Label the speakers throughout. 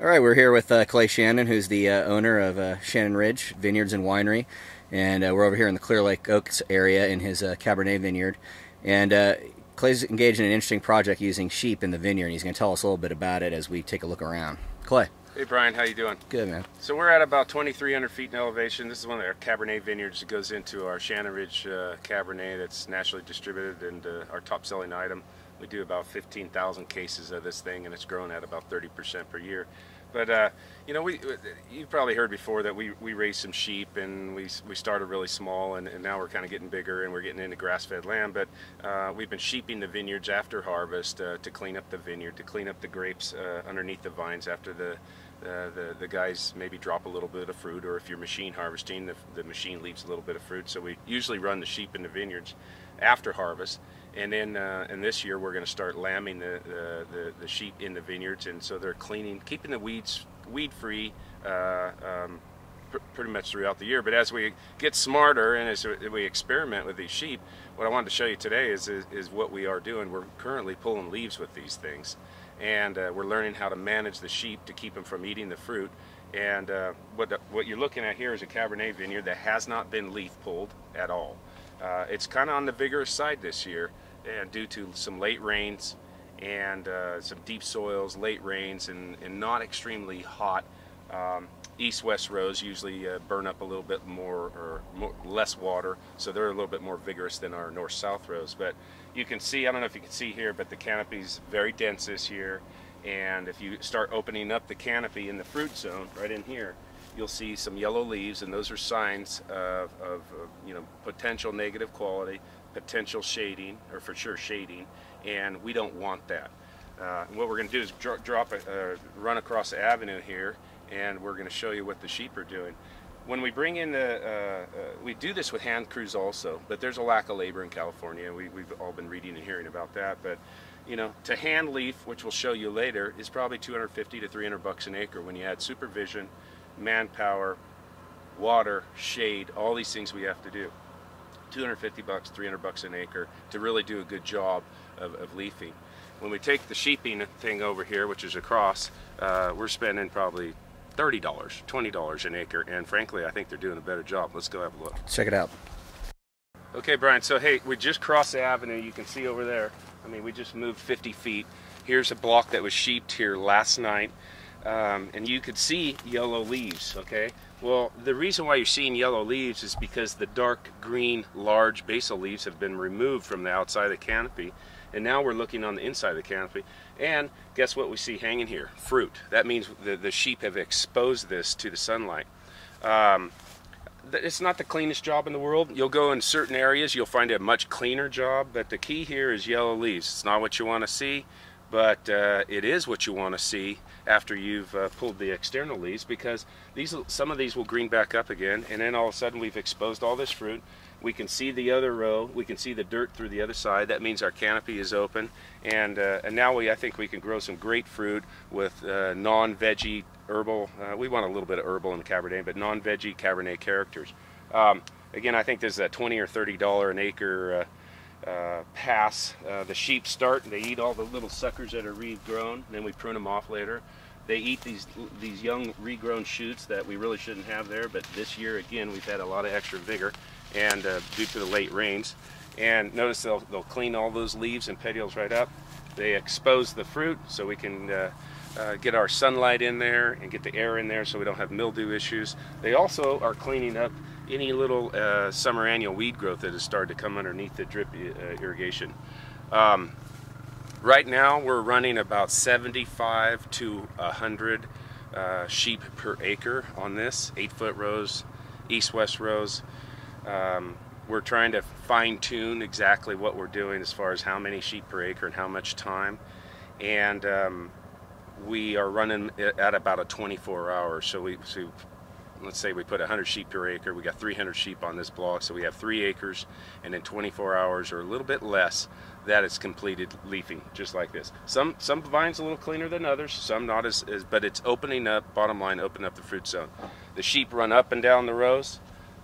Speaker 1: All right, we're here with uh, Clay Shannon, who's the uh, owner of uh, Shannon Ridge Vineyards and Winery, and uh, we're over here in the Clear Lake Oaks area in his uh, Cabernet vineyard. And uh, Clay's engaged in an interesting project using sheep in the vineyard. And he's going to tell us a little bit about it as we take a look around. Clay.
Speaker 2: Hey Brian, how you doing?
Speaker 1: Good man.
Speaker 2: So we're at about 2,300 feet in elevation. This is one of our Cabernet vineyards that goes into our Shannon Ridge Cabernet that's nationally distributed and our top-selling item. We do about 15,000 cases of this thing, and it's grown at about 30% per year. But uh, you know, we you've probably heard before that we, we raised some sheep, and we we started really small, and, and now we're kind of getting bigger, and we're getting into grass-fed land. But uh, we've been sheeping the vineyards after harvest uh, to clean up the vineyard, to clean up the grapes uh, underneath the vines after the uh, the, the guys maybe drop a little bit of fruit, or if you're machine harvesting, the, the machine leaves a little bit of fruit. So we usually run the sheep in the vineyards after harvest. And then, uh, and this year we're going to start lambing the, the, the, the, sheep in the vineyards, and so they're cleaning, keeping the weeds weed free uh, um, pr pretty much throughout the year. But as we get smarter and as we experiment with these sheep, what I wanted to show you today is, is, is what we are doing. We're currently pulling leaves with these things, and uh, we're learning how to manage the sheep to keep them from eating the fruit. And uh, what, the, what you're looking at here is a Cabernet vineyard that has not been leaf pulled at all. Uh, it's kind of on the vigorous side this year and due to some late rains and uh, some deep soils, late rains, and, and not extremely hot. Um, East-west rows usually uh, burn up a little bit more or more, less water, so they're a little bit more vigorous than our north-south rows. But you can see, I don't know if you can see here, but the canopy is very dense this year. And if you start opening up the canopy in the fruit zone, right in here, you'll see some yellow leaves, and those are signs of, of, of you know potential negative quality potential shading, or for sure shading, and we don't want that. Uh, what we're going to do is dro drop a, uh, run across the avenue here, and we're going to show you what the sheep are doing. When we bring in the, uh, uh, we do this with hand crews also, but there's a lack of labor in California. We, we've all been reading and hearing about that, but you know, to hand leaf, which we'll show you later, is probably 250 to 300 bucks an acre when you add supervision, manpower, water, shade, all these things we have to do. 250 bucks, 300 bucks an acre to really do a good job of, of leafing. When we take the sheeping thing over here, which is across, uh, we're spending probably $30, $20 an acre, and frankly, I think they're doing a better job. Let's go have a look.
Speaker 1: Check it out.
Speaker 2: Okay, Brian, so hey, we just crossed the avenue. You can see over there. I mean, we just moved 50 feet. Here's a block that was sheeped here last night um, and you could see yellow leaves, okay? Well, the reason why you're seeing yellow leaves is because the dark green large basal leaves have been removed from the outside of the canopy and now we're looking on the inside of the canopy and guess what we see hanging here? Fruit. That means the, the sheep have exposed this to the sunlight. Um, it's not the cleanest job in the world. You'll go in certain areas, you'll find a much cleaner job, but the key here is yellow leaves. It's not what you want to see but uh, it is what you want to see after you've uh, pulled the external leaves because these some of these will green back up again and then all of a sudden we've exposed all this fruit. We can see the other row. We can see the dirt through the other side. That means our canopy is open. And uh, and now we I think we can grow some great fruit with uh, non-veggie herbal uh, we want a little bit of herbal in the Cabernet but non-veggie Cabernet characters. Um, again I think there's a 20 or 30 dollar an acre uh, pass. Uh, the sheep start and they eat all the little suckers that are regrown. Then we prune them off later. They eat these these young regrown shoots that we really shouldn't have there. But this year again, we've had a lot of extra vigor, and uh, due to the late rains. And notice they'll they'll clean all those leaves and petioles right up. They expose the fruit so we can. Uh, uh, get our sunlight in there and get the air in there so we don't have mildew issues. They also are cleaning up any little uh, summer annual weed growth that has started to come underneath the drip uh, irrigation. Um, right now we're running about 75 to 100 uh, sheep per acre on this, 8 foot rows, east-west rows. Um, we're trying to fine tune exactly what we're doing as far as how many sheep per acre and how much time. And um, we are running at about a 24 hours. So we, so let's say we put 100 sheep per acre, we got 300 sheep on this block, so we have three acres, and in 24 hours or a little bit less, that is completed leafing, just like this. Some some vines a little cleaner than others, some not as, as but it's opening up, bottom line, opening up the fruit zone. The sheep run up and down the rows.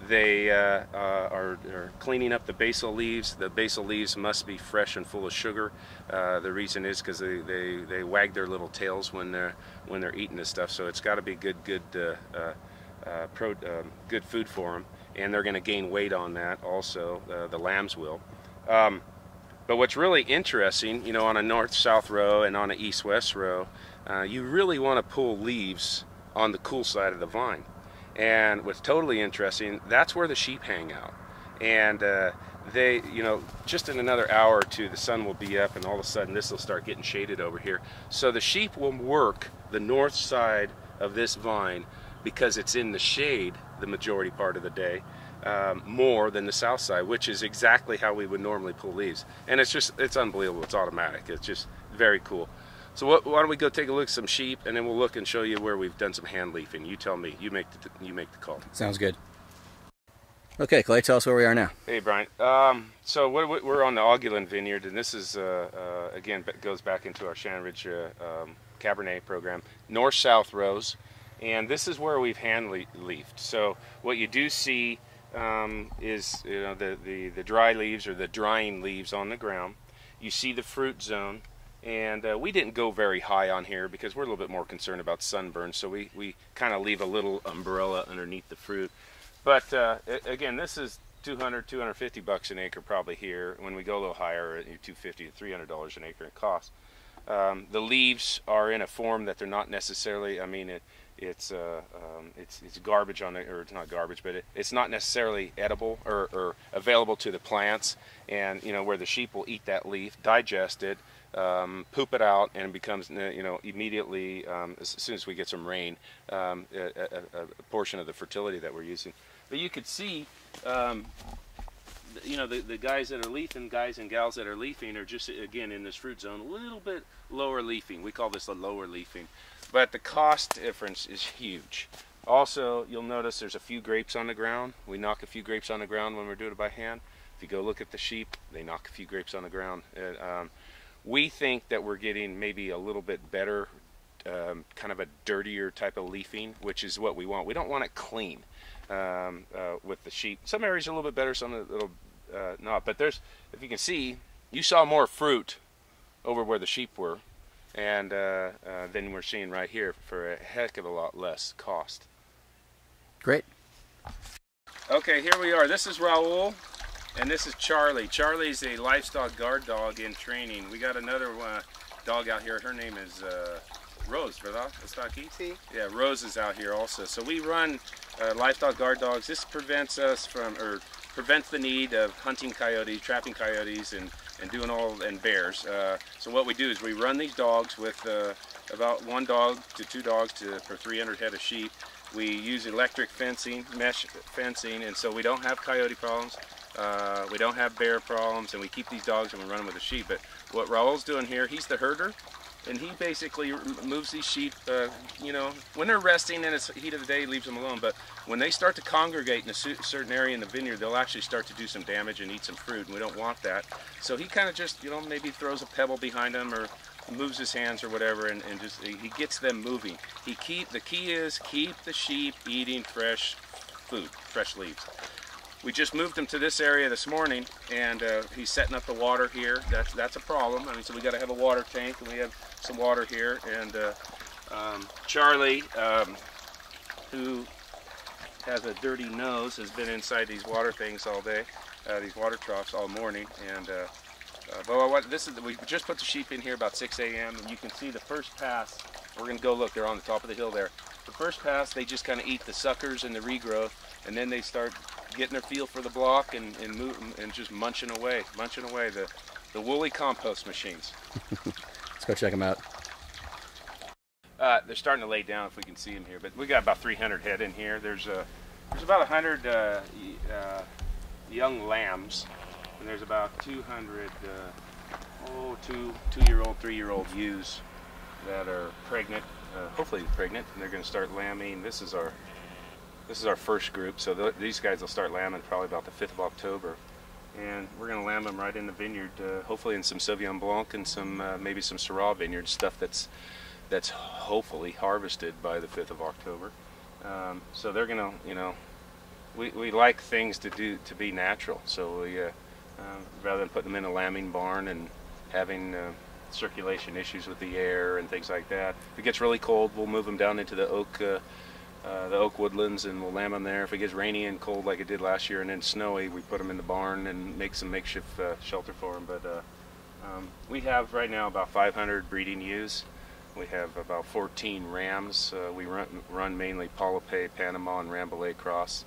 Speaker 2: they uh, uh, are, are, cleaning up the basal leaves. The basal leaves must be fresh and full of sugar. Uh, the reason is because they, they, they wag their little tails when they're when they're eating this stuff. So it's got to be good good uh, uh, uh, pro, um, good food for them, and they're going to gain weight on that. Also, the lambs will. Um, but what's really interesting, you know, on a north-south row and on an east-west row, you really want to pull leaves on the cool side of the vine. And what's totally interesting, that's where the sheep hang out. And uh, they, you know, just in another hour or two, the sun will be up and all of a sudden this will start getting shaded over here. So the sheep will work the north side of this vine because it's in the shade the majority part of the day. Um, more than the south side, which is exactly how we would normally pull leaves. And it's just, it's unbelievable. It's automatic. It's just very cool. So what, why don't we go take a look at some sheep, and then we'll look and show you where we've done some hand leafing. You tell me. You make the you make the call.
Speaker 1: Sounds good. Okay, Clay, tell us where we are now.
Speaker 2: Hey, Brian. Um, so we're, we're on the Augulin Vineyard, and this is uh, uh, again goes back into our Shannon Ridge uh, um, Cabernet program, north-south rows, and this is where we've hand leafed. So what you do see um, is you know the, the the dry leaves or the drying leaves on the ground. You see the fruit zone and uh, we didn't go very high on here because we're a little bit more concerned about sunburn so we, we kind of leave a little umbrella underneath the fruit but uh, again this is 200 250 bucks an acre probably here when we go a little higher 250 to 300 dollars an acre in cost um, the leaves are in a form that they're not necessarily I mean it, it's uh, um, it's it's garbage on it, or it's not garbage, but it, it's not necessarily edible or, or, available to the plants. And you know where the sheep will eat that leaf, digest it, um, poop it out, and it becomes, you know, immediately, um, as soon as we get some rain, um, a, a, a, portion of the fertility that we're using. But you could see, um, you know, the, the guys that are leafing, guys and gals that are leafing are just, again, in this fruit zone, a little bit lower leafing. We call this a lower leafing. But the cost difference is huge. Also, you'll notice there's a few grapes on the ground. We knock a few grapes on the ground when we're doing it by hand. If you go look at the sheep, they knock a few grapes on the ground. um, we think that we're getting maybe a little bit better, um, kind of a dirtier type of leafing, which is what we want. We don't want it clean um, uh, with the sheep. Some areas are a little bit better, some a little uh, not. But there's, if you can see, you saw more fruit over where the sheep were, and uh, uh than we're seeing right here for a heck of a lot less cost.
Speaker 1: Great.
Speaker 2: Okay, here we are. This is Raul. And this is Charlie. Charlie's a livestock guard dog in training. We got another uh, dog out here. Her name is uh, Rose, ¿verdad? Está aquí? Sí. Yeah, Rose is out here also. So we run uh, livestock guard dogs. This prevents us from, or prevents the need of hunting coyotes, trapping coyotes, and, and doing all, and bears. Uh, so what we do is we run these dogs with uh, about one dog to two dogs to, for 300 head of sheep. We use electric fencing, mesh fencing, and so we don't have coyote problems. Uh, we don't have bear problems, and we keep these dogs and we run them with the sheep. But what Raul's doing here, he's the herder, and he basically moves these sheep, uh, you know, when they're resting in the heat of the day, leaves them alone. But when they start to congregate in a certain area in the vineyard, they'll actually start to do some damage and eat some fruit, and we don't want that. So he kind of just, you know, maybe throws a pebble behind them or moves his hands or whatever, and, and just he gets them moving. He keep the key is keep the sheep eating fresh food, fresh leaves. We just moved him to this area this morning, and uh, he's setting up the water here. That's that's a problem. I mean, so we got to have a water tank, and we have some water here. And uh, um, Charlie, um, who has a dirty nose, has been inside these water things all day, uh, these water troughs all morning. And uh, uh, what this is, we just put the sheep in here about 6 a.m. and you can see the first pass. We're gonna go look. They're on the top of the hill there. The first pass, they just kind of eat the suckers and the regrowth, and then they start getting their feel for the block and, and, move, and just munching away, munching away the, the woolly compost machines.
Speaker 1: Let's go check them out.
Speaker 2: Uh, they're starting to lay down if we can see them here, but we got about 300 head in here. There's a, there's about 100 uh, uh, young lambs, and there's about 200 uh, oh two two year old, three year old ewes that are pregnant, uh, hopefully pregnant, and they're going to start lambing. This is our this is our first group, so th these guys will start lambing probably about the 5th of October. And we're going to lamb them right in the vineyard, uh, hopefully in some Sauvignon Blanc and some uh, maybe some Syrah vineyard stuff that's that's hopefully harvested by the 5th of October. Um, so they're going to, you know, we, we like things to do to be natural. So we, uh, uh, rather than putting them in a lambing barn and having uh, circulation issues with the air and things like that, if it gets really cold, we'll move them down into the oak. Uh, uh, the oak woodlands and we'll lamb them there. If it gets rainy and cold like it did last year and then snowy, we put them in the barn and make some makeshift uh, shelter for them. But um, we have right now about 500 breeding ewes. We have about 14 rams. Uh, we run, run mainly Polypay, Panama, and Rambouillet cross.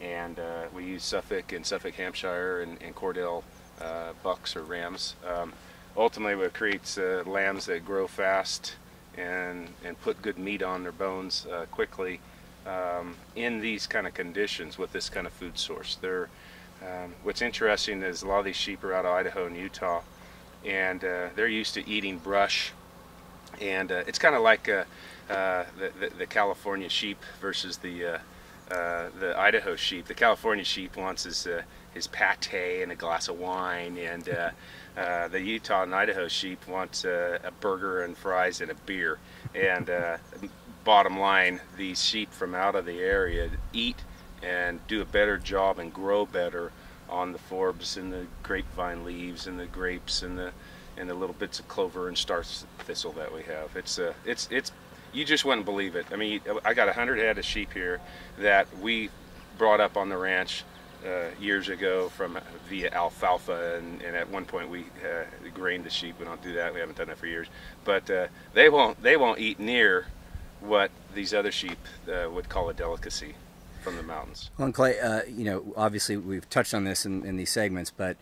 Speaker 2: And uh, we use Suffolk and Suffolk Hampshire and, and Corriedale uh, bucks or rams. Um, ultimately, it creates uh, lambs that grow fast and, and put good meat on their bones uh, quickly um, in these kind of conditions with this kind of food source. They're, um, what's interesting is a lot of these sheep are out of Idaho and Utah, and uh, they're used to eating brush and uh, it's kind of like uh, uh, the, the, the, California sheep versus the uh, the Idaho sheep. The California sheep wants his his pate and a glass of wine, and Uh, the Utah and Idaho sheep wants uh, a burger and fries and a beer. And uh, bottom line, these sheep from out of the area eat and do a better job and grow better on the forbs and the grapevine leaves and the grapes and the and the little bits of clover and star thistle that we have. It's uh, it's it's you just wouldn't believe it. I mean, I got a hundred head of sheep here that we brought up on the ranch uh, years ago from via alfalfa, and, and at one point we uh, grained the sheep. We don't do that. We haven't done that for years. But uh, they won't they won't eat near what these other sheep uh, would call a delicacy from the mountains.
Speaker 1: Well, and Clay, uh, you know, obviously we've touched on this in, in these segments, but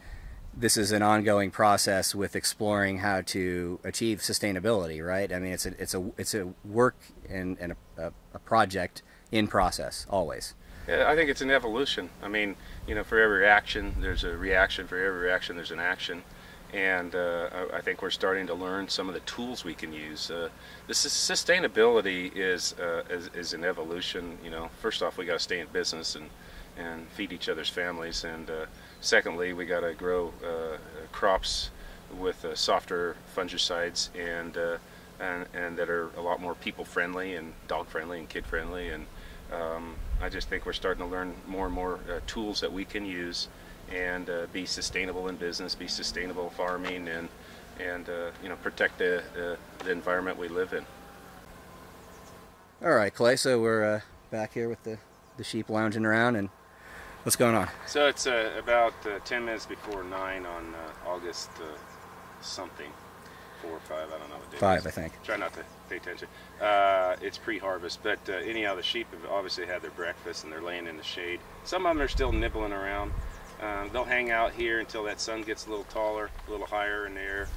Speaker 1: this is an ongoing process with exploring how to achieve sustainability, right? I mean, it's a it's a it's a work and, and a, a project in process always.
Speaker 2: Yeah, I think it's an evolution. I mean, you know, for every action, there's a reaction. For every reaction, there's an action. And uh, I think we're starting to learn some of the tools we can use. Uh, this is, sustainability is, uh, is, is an evolution. You know, first off, we got to stay in business and and feed each other's families. And uh, secondly, we got to grow uh, crops with uh, softer fungicides and, and and that are a lot more people friendly and dog friendly and kid friendly. And um, I just think we're starting to learn more and more uh, tools that we can use and uh, be sustainable in business, be sustainable farming, and and you know protect the, the, the environment we live in.
Speaker 1: All right, Clay. So we're back here with the the sheep lounging around and What's going on?
Speaker 2: So it's uh, about uh, 10 minutes before 9 on uh, August uh, something. 4 or 5, I don't know what day
Speaker 1: 5, I think.
Speaker 2: Try not to pay attention. Uh, it's pre-harvest, but uh, anyhow, the sheep have obviously had their breakfast and they're laying in the shade. Some of them are still nibbling around. Um, they'll hang out here until that sun gets a little taller, a little higher in the air,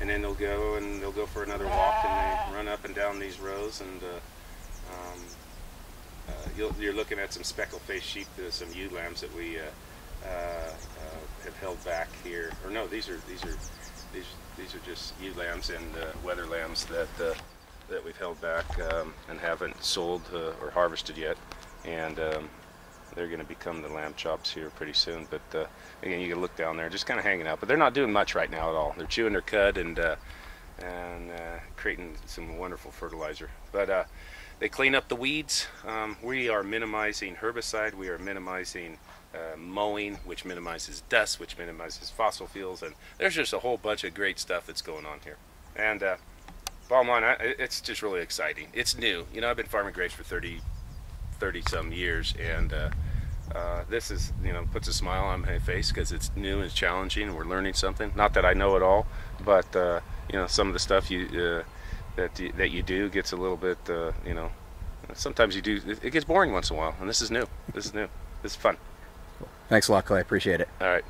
Speaker 2: and then they'll go and they'll go for another walk and they run up and down these rows and um, uh, you are looking at some speckle-faced sheep, uh, some ewe lambs that we uh, have held back here. Or no, these are these are these these are just ewe lambs and wether lambs that that we've held back um, and haven't sold or harvested yet. And um, they're going to become the lamb chops here pretty soon. But uh, again, you can look down there, just kind of hanging out. But they're not doing much right now at all. They're chewing their cud and uh, and uh, creating some wonderful fertilizer. But they clean up the weeds. Um, we are minimizing herbicide. We are minimizing uh, mowing, which minimizes dust, which minimizes fossil fuels, and there's just a whole bunch of great stuff that's going on here. And uh, bottom line, I, it's just really exciting. It's new. You know, I've been farming grapes for 30, 30 some years, and uh, uh, this is, you know, puts a smile on my face because it's new and challenging, and we're learning something. Not that I know it all, but uh, you know, some of the stuff you uh, that you, that you do gets a little bit, uh, you know, sometimes you do, it gets boring once in a while, and this is new. This is new. This is fun.
Speaker 1: Thanks a lot, Clay. Appreciate it.
Speaker 2: All right.